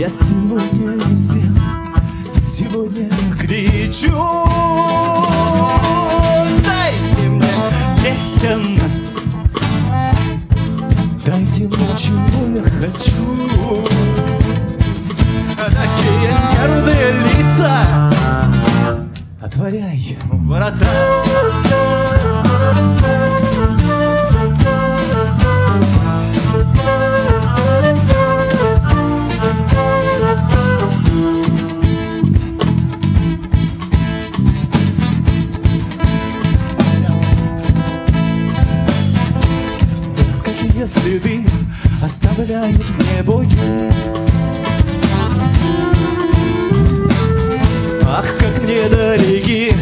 Я сегодня не спел, сегодня кричу. Дайте мне песен Дайте мне, чего я хочу. Такие нервные лица. Отворяй ворота следы оставляют мне боги. Ах, как мне далеки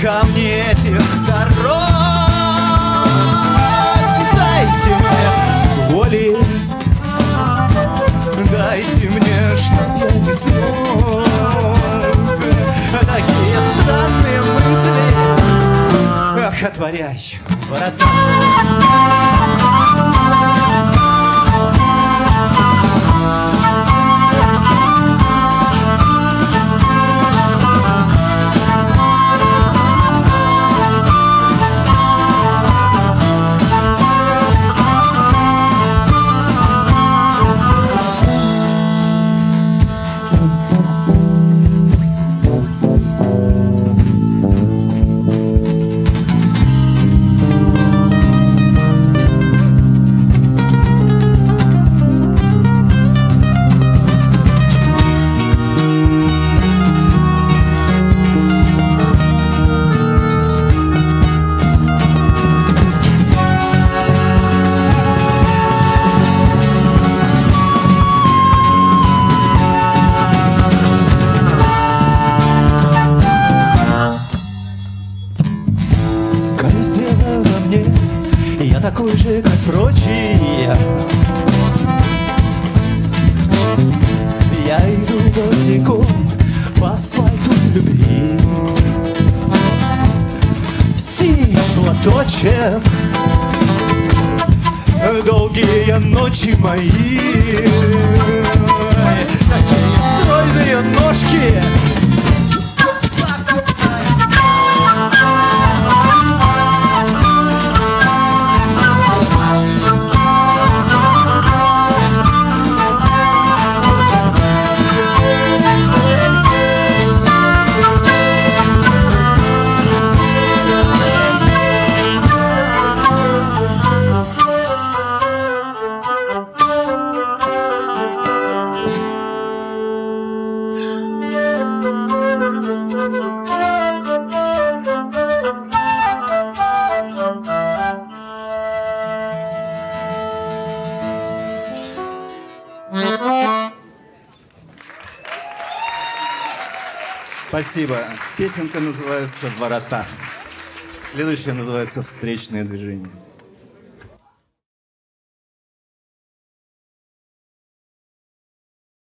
камни этих дорог. Дайте мне воли. Дайте мне, чтоб я не смог. Такие странные мысли. Ах, отворяй ворота босиком По асфальту любви. Синий платочек Долгие ночи мои Спасибо. Песенка называется «Ворота». Следующая называется «Встречное движение».